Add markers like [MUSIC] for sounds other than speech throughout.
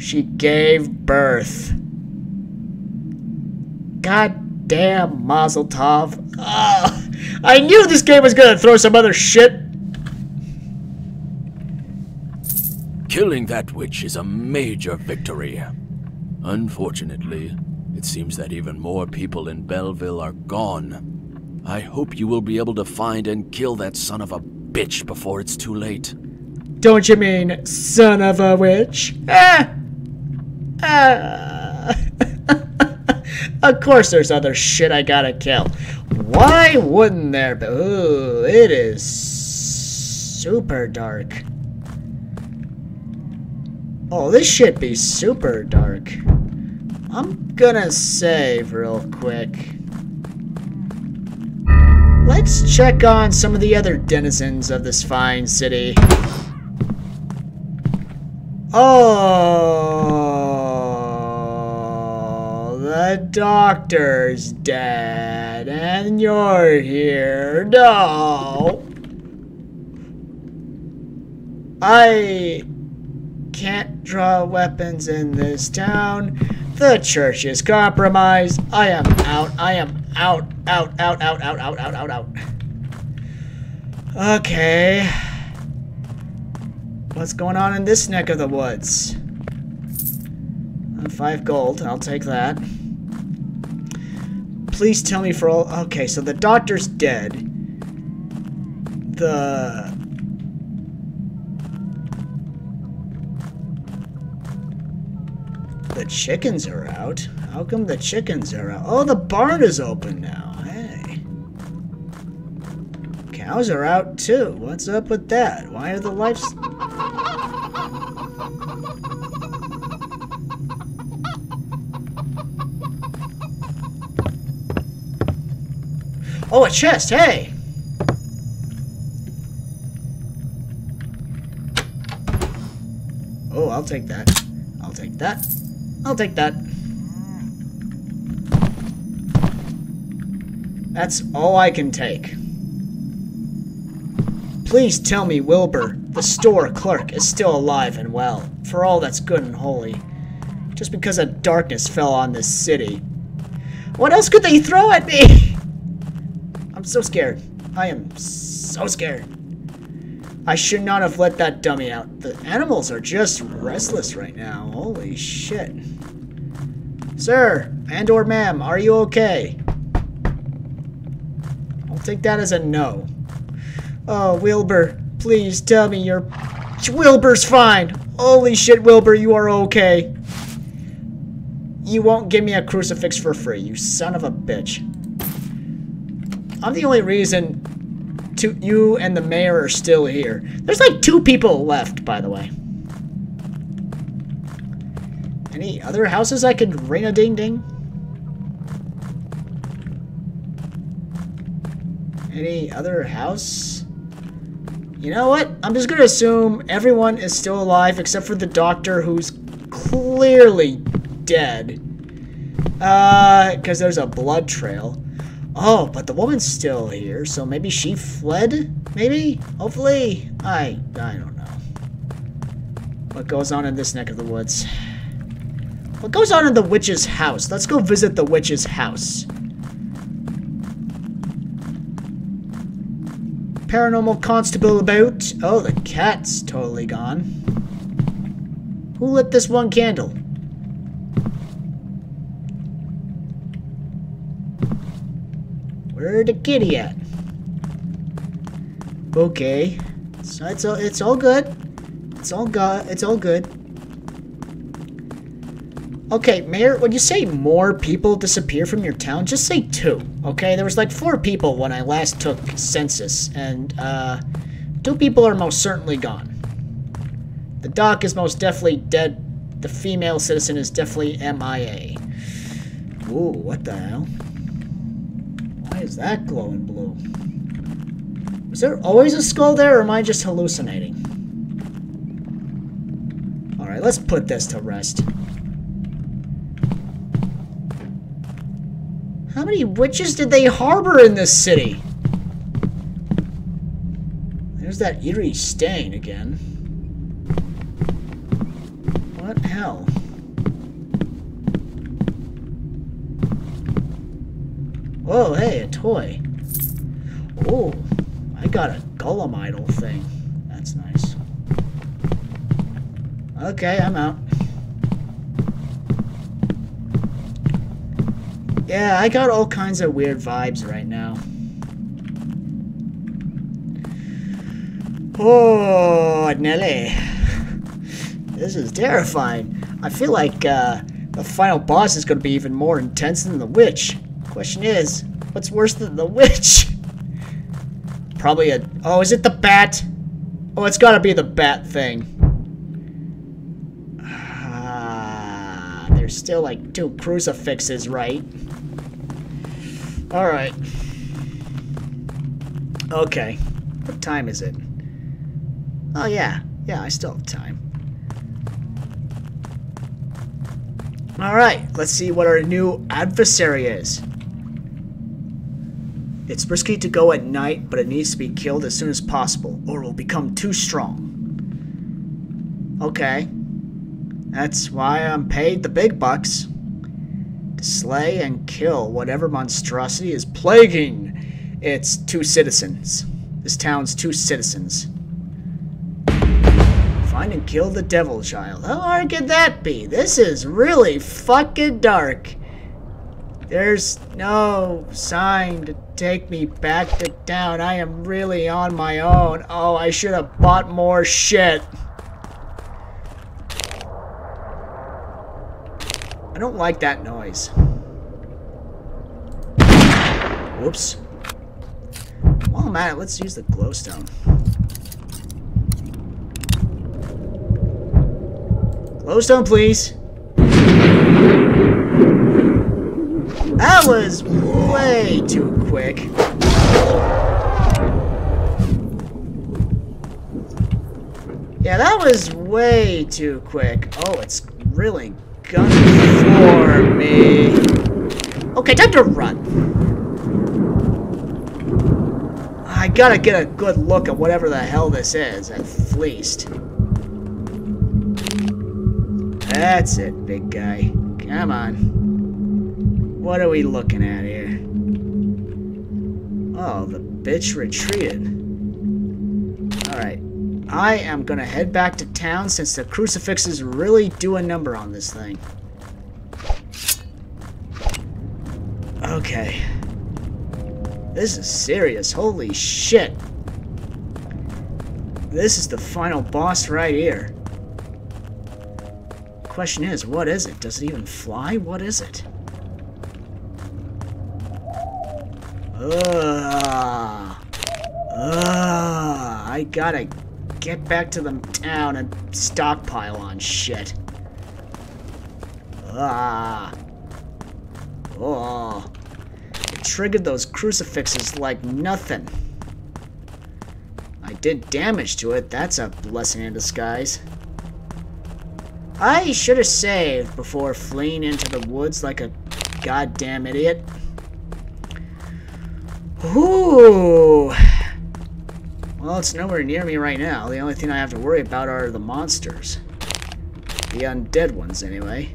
She gave birth. God damn, Mazel Tov. Ugh. I knew this game was gonna throw some other shit. Killing that witch is a major victory. Unfortunately, it seems that even more people in Belleville are gone. I hope you will be able to find and kill that son of a bitch before it's too late. Don't you mean son of a witch? Ah! [LAUGHS] Of course there's other shit I gotta kill. Why wouldn't there be? Ooh, it is super dark. Oh, this should be super dark. I'm gonna save real quick. Let's check on some of the other denizens of this fine city. Oh, the doctor's dead, and you're here. No. I can't draw weapons in this town. The church is compromised. I am out. I am out. Out, out, out, out, out, out, out, out. Okay. What's going on in this neck of the woods? Uh, five gold. I'll take that. Please tell me for all... Okay, so the doctor's dead. The... The chickens are out. How come the chickens are out? Oh, the barn is open now. Hey. Cows are out too. What's up with that? Why are the lights... [LAUGHS] Oh, a chest. Hey. Oh, I'll take that. I'll take that. I'll take that. That's all I can take. Please tell me Wilbur, the store clerk, is still alive and well, for all that's good and holy. Just because a darkness fell on this city. What else could they throw at me? [LAUGHS] I'm so scared. I am so scared. I should not have let that dummy out. The animals are just restless right now. Holy shit. Sir, and or ma'am, are you okay? I'll take that as a no. Oh, Wilbur, please tell me you're... Wilbur's fine. Holy shit, Wilbur, you are okay. You won't give me a crucifix for free, you son of a bitch. I'm the only reason to you and the mayor are still here. There's like two people left, by the way. Any other houses I could ring a ding ding? Any other house? You know what? I'm just gonna assume everyone is still alive except for the doctor who's clearly dead. Uh, because there's a blood trail. Oh, but the woman's still here, so maybe she fled? Maybe? Hopefully? I, I don't know. What goes on in this neck of the woods? What goes on in the witch's house? Let's go visit the witch's house. Paranormal constable about. Oh, the cat's totally gone. Who lit this one candle? Where the kitty at? Okay. So it's all it's all good. It's all good. It's all good. Okay, Mayor, when you say more people disappear from your town, just say two, okay? There was like four people when I last took census, and, uh, two people are most certainly gone. The doc is most definitely dead. The female citizen is definitely MIA. Ooh, what the hell? Is that glowing blue? Is there always a skull there, or am I just hallucinating? Alright, let's put this to rest. How many witches did they harbor in this city? There's that eerie stain again. What hell? Whoa, hey, a toy. Oh, I got a golem idol thing. That's nice. Okay, I'm out. Yeah, I got all kinds of weird vibes right now. Oh, Nelly. This is terrifying. I feel like uh, the final boss is going to be even more intense than the witch. Question is, what's worse than the witch? Probably a... Oh, is it the bat? Oh, it's got to be the bat thing. Ah, there's still like two crucifixes, right? Alright. Okay. What time is it? Oh, yeah. Yeah, I still have time. Alright, let's see what our new adversary is. It's risky to go at night, but it needs to be killed as soon as possible, or it will become too strong. Okay. That's why I'm paid the big bucks. To slay and kill whatever monstrosity is plaguing its two citizens. This town's two citizens. Find and kill the devil child. How hard could that be? This is really fucking dark. There's no sign to take me back to town. I am really on my own. Oh, I should have bought more shit. I don't like that noise. Whoops. While I'm at it, let's use the glowstone. Glowstone, please. That was way too quick. Yeah, that was way too quick. Oh, it's really gunning for me. Okay, time to run. I gotta get a good look at whatever the hell this is, at least. That's it, big guy. Come on. What are we looking at here? Oh, the bitch retreated. Alright. I am gonna head back to town since the crucifixes really do a number on this thing. Okay. This is serious. Holy shit. This is the final boss right here. Question is, what is it? Does it even fly? What is it? I gotta get back to the town and stockpile on shit. Ah. Oh. It triggered those crucifixes like nothing. I did damage to it. That's a blessing in disguise. I should have saved before fleeing into the woods like a goddamn idiot. Ooh. Well, it's nowhere near me right now. The only thing I have to worry about are the monsters. The undead ones, anyway.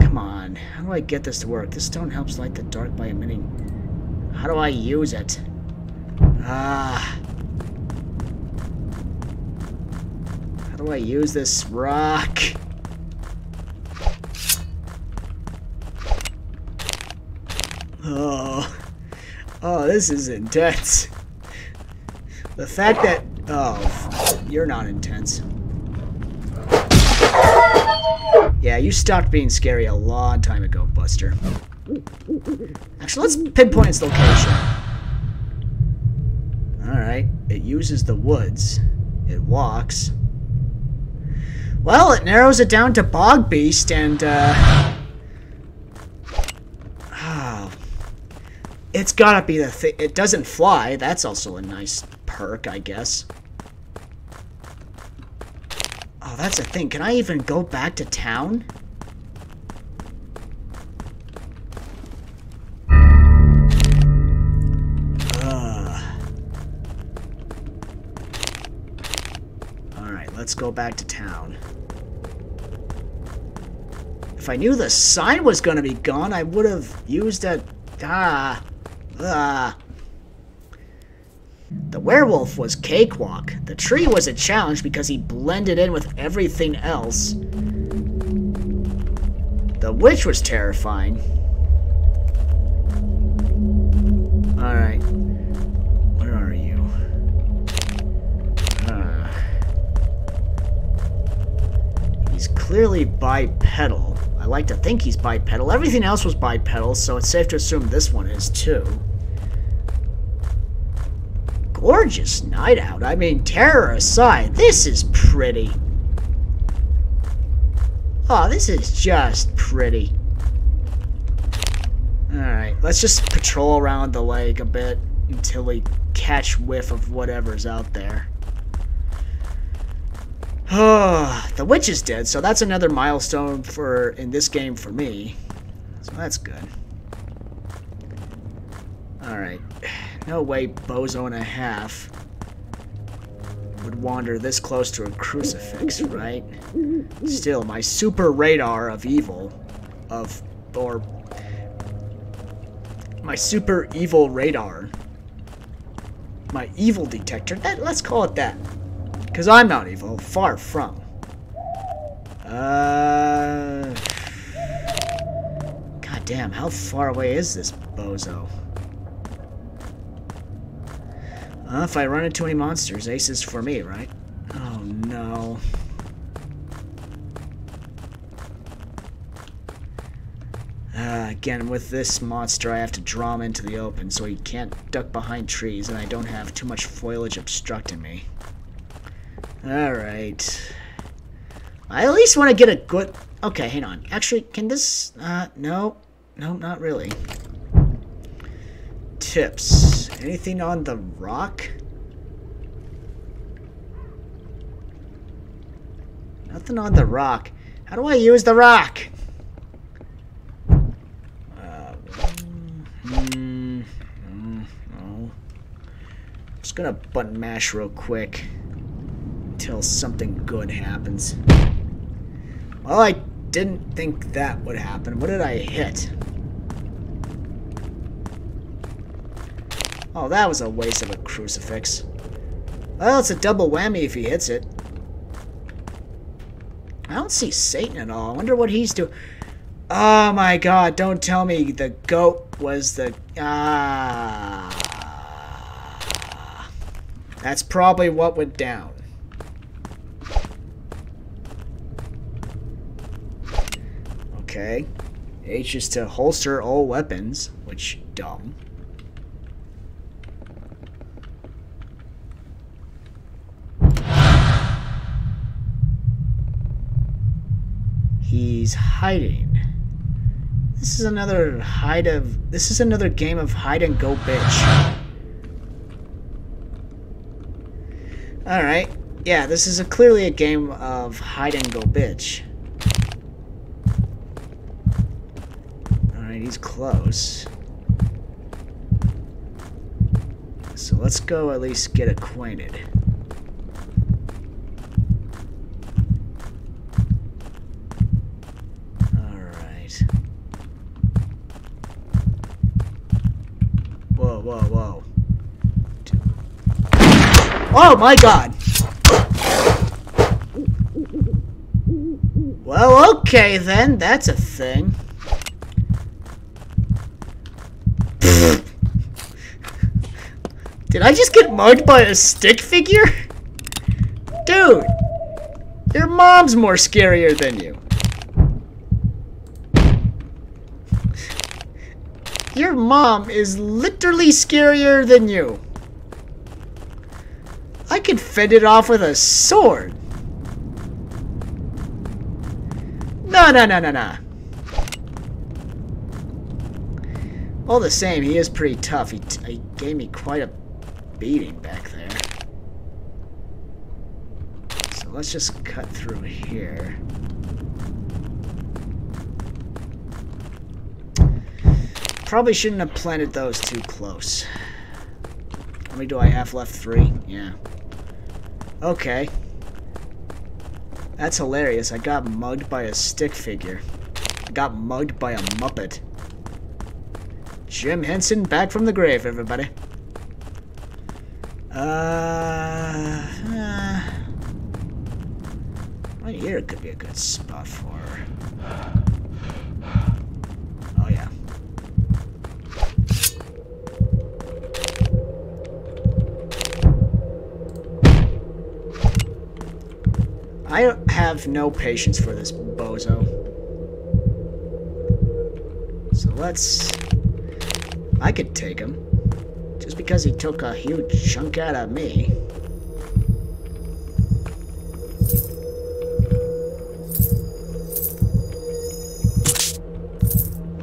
Come on. How do I get this to work? This stone helps light the dark by emitting... How do I use it? Ah. How do I use this rock? Oh. Oh, this is intense. The fact that... Oh, you're not intense. Yeah, you stopped being scary a long time ago, Buster. Actually, let's pinpoint its location. Alright, it uses the woods. It walks. Well, it narrows it down to Bog Beast and, uh... Oh. It's gotta be the thing. It doesn't fly. That's also a nice perk, I guess. Oh, that's a thing. Can I even go back to town? Alright, let's go back to town. If I knew the sign was to be gone, I would have used a... Ah. Ah. The werewolf was cakewalk. The tree was a challenge because he blended in with everything else. The witch was terrifying. Alright. Where are you? Uh, he's clearly bipedal. I like to think he's bipedal. Everything else was bipedal, so it's safe to assume this one is too. Gorgeous night out. I mean, terror aside, this is pretty. Oh, this is just pretty. Alright, let's just patrol around the lake a bit until we catch whiff of whatever's out there. Oh, [SIGHS] the witch is dead, so that's another milestone for in this game for me. So that's good. Alright. No way Bozo and a half would wander this close to a crucifix, right? Still, my super radar of evil, of, or, my super evil radar, my evil detector, that, let's call it that. Because I'm not evil, far from. Uh, God damn, how far away is this bozo? Uh, if I run into any monsters, aces for me, right? Oh no. Uh, again, with this monster, I have to draw him into the open so he can't duck behind trees and I don't have too much foliage obstructing me. Alright. I at least want to get a good... Okay, hang on. Actually, can this... Uh, no. No, not really. Tips. Anything on the rock? Nothing on the rock. How do I use the rock? Uh, mm, mm, no. Just gonna button mash real quick until something good happens. Well, I didn't think that would happen. What did I hit? Oh, that was a waste of a crucifix. Well, it's a double whammy if he hits it. I don't see Satan at all. I wonder what he's doing. Oh my god, don't tell me the goat was the... Ah... That's probably what went down. Okay. H is to holster all weapons, which dumb. He's hiding. This is another hide of this is another game of hide and go bitch. Alright. Yeah, this is a, clearly a game of hide and go bitch. Alright, he's close. So let's go at least get acquainted. Alright. Whoa, whoa, whoa. Oh my god! Well, okay then, that's a thing. Did I just get mugged by a stick figure? Dude, your mom's more scarier than you. Your mom is literally scarier than you. I can fend it off with a sword. No, no, no, no, no. All the same, he is pretty tough. He, he gave me quite a beating back there. So let's just cut through here. Probably shouldn't have planted those too close. How many do I have left? Three? Yeah. Okay. That's hilarious. I got mugged by a stick figure. I got mugged by a Muppet. Jim Henson back from the grave, everybody. Uh, uh right here could be a good spot for her. Oh yeah. I have no patience for this bozo. So let's... I could take him. Just because he took a huge chunk out of me.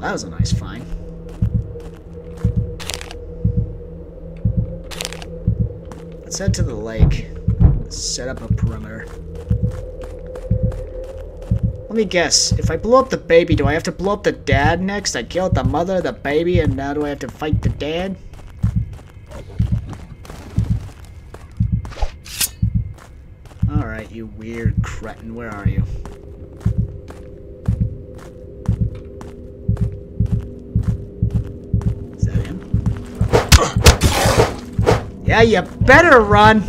That was a nice find. Let's head to the lake. Set up a perimeter. Me guess. If I blow up the baby, do I have to blow up the dad next? I killed the mother, the baby, and now do I have to fight the dad? Alright, you weird cretin. Where are you? Is that him? [COUGHS] Yeah, you better run!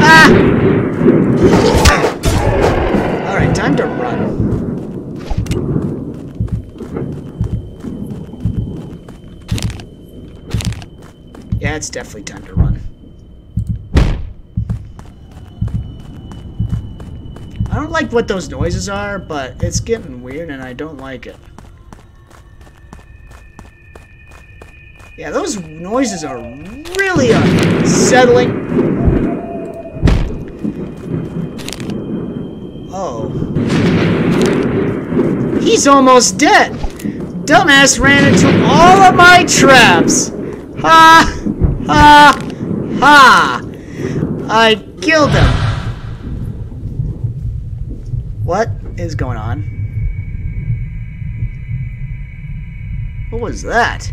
Ah! time to run. Yeah, it's definitely time to run. I don't like what those noises are, but it's getting weird and I don't like it. Yeah, those noises are really unsettling. Oh. He's almost dead! Dumbass ran into all of my traps! Ha! Ha! Ha! I killed him! What is going on? What was that?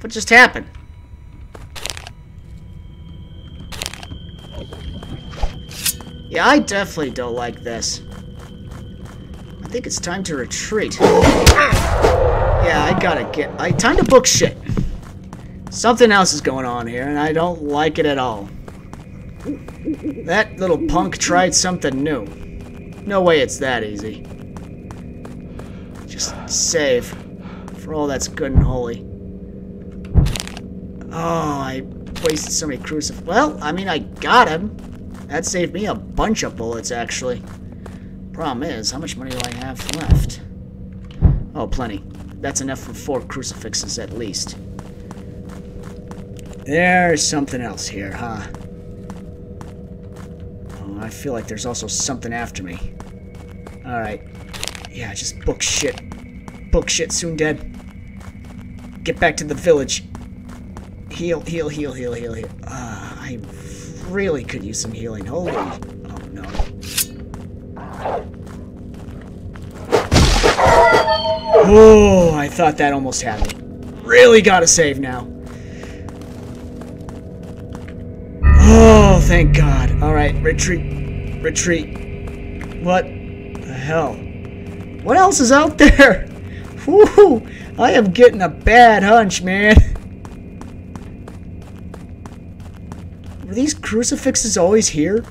What just happened? Yeah, I definitely don't like this. I think it's time to retreat. Yeah, I gotta get... I Time to book shit. Something else is going on here, and I don't like it at all. That little punk tried something new. No way it's that easy. Just save. For all that's good and holy. Oh, I wasted so many crucif- Well, I mean, I got him. That saved me a bunch of bullets, actually. Problem is, how much money do I have left? Oh, plenty. That's enough for four crucifixes at least. There's something else here, huh? Oh, I feel like there's also something after me. Alright. Yeah, just book shit. Book shit, soon dead. Get back to the village. Heal, heal, heal, heal, heal, heal. Uh, I really could use some healing. Holy... Oh, no. Oh, I thought that almost happened. Really gotta save now. Oh, thank God. Alright, retreat. Retreat. What the hell? What else is out [LAUGHS] there? Whoo! I am getting a bad hunch, man. Were these crucifixes always here?